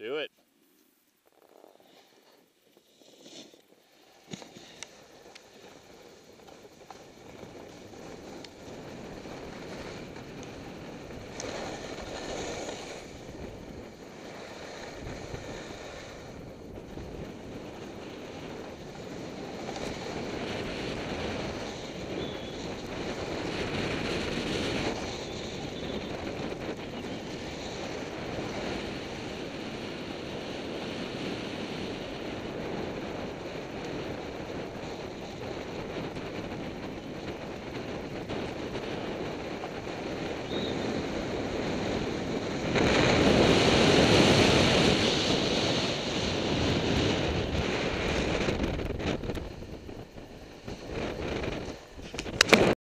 Do it.